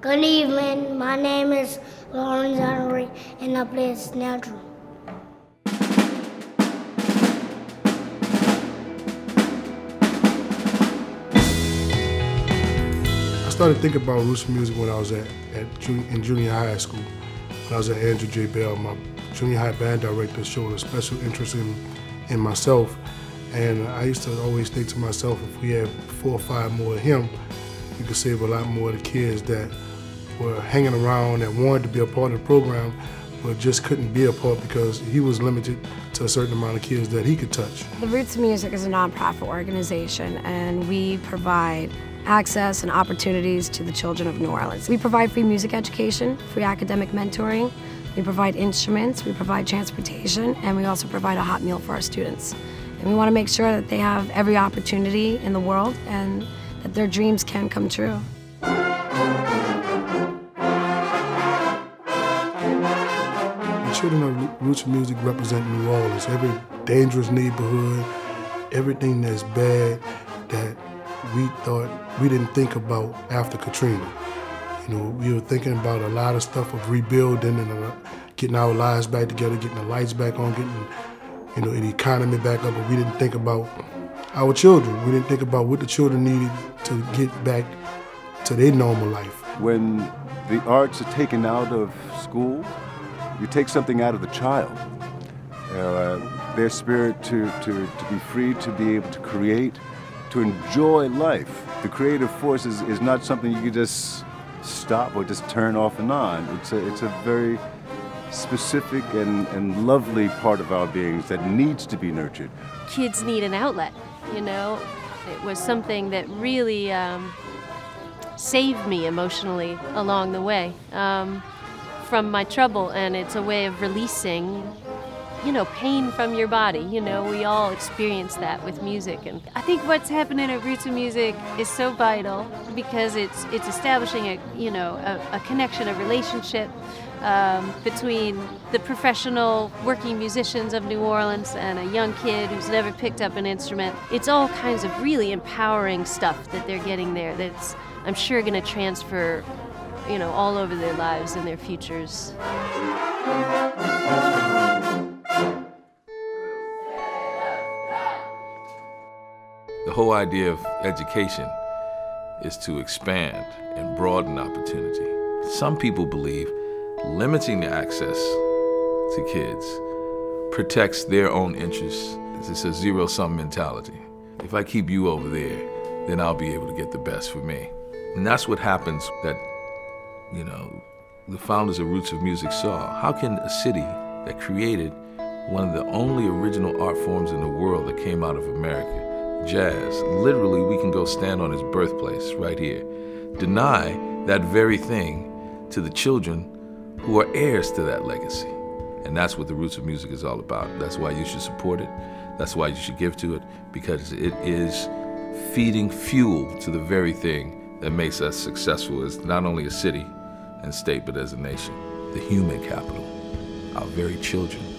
Good evening. My name is Lawrence Henry, and I play snare drum. I started thinking about roots music when I was at, at in junior high school. When I was at Andrew J. Bell, my junior high band director showed a special interest in, in myself. And I used to always think to myself, if we had four or five more of him, we could save a lot more of the kids that were hanging around that wanted to be a part of the program, but just couldn't be a part because he was limited to a certain amount of kids that he could touch. The Roots of Music is a nonprofit organization, and we provide access and opportunities to the children of New Orleans. We provide free music education, free academic mentoring, we provide instruments, we provide transportation, and we also provide a hot meal for our students. And we want to make sure that they have every opportunity in the world and that their dreams can come true. Children of Roots Music represent New Orleans, every dangerous neighborhood, everything that's bad that we thought we didn't think about after Katrina. You know, we were thinking about a lot of stuff of rebuilding and uh, getting our lives back together, getting the lights back on, getting you know the economy back up, but we didn't think about our children. We didn't think about what the children needed to get back to their normal life. When the arts are taken out of school, you take something out of the child. Uh, their spirit to, to, to be free, to be able to create, to enjoy life. The creative force is, is not something you can just stop or just turn off and on. It's a, it's a very specific and, and lovely part of our beings that needs to be nurtured. Kids need an outlet, you know? It was something that really um, saved me emotionally along the way um, from my trouble, and it's a way of releasing you know, pain from your body. You know, we all experience that with music. And I think what's happening at Roots of Music is so vital because it's it's establishing a you know a, a connection, a relationship um, between the professional working musicians of New Orleans and a young kid who's never picked up an instrument. It's all kinds of really empowering stuff that they're getting there. That's I'm sure going to transfer, you know, all over their lives and their futures. The whole idea of education is to expand and broaden opportunity. Some people believe limiting the access to kids protects their own interests. It's a zero sum mentality. If I keep you over there, then I'll be able to get the best for me. And that's what happens that, you know, the founders of Roots of Music saw. How can a city that created one of the only original art forms in the world that came out of America, jazz, literally we can go stand on his birthplace right here, deny that very thing to the children who are heirs to that legacy. And that's what the Roots of Music is all about. That's why you should support it. That's why you should give to it, because it is feeding fuel to the very thing that makes us successful as not only a city and state, but as a nation. The human capital, our very children.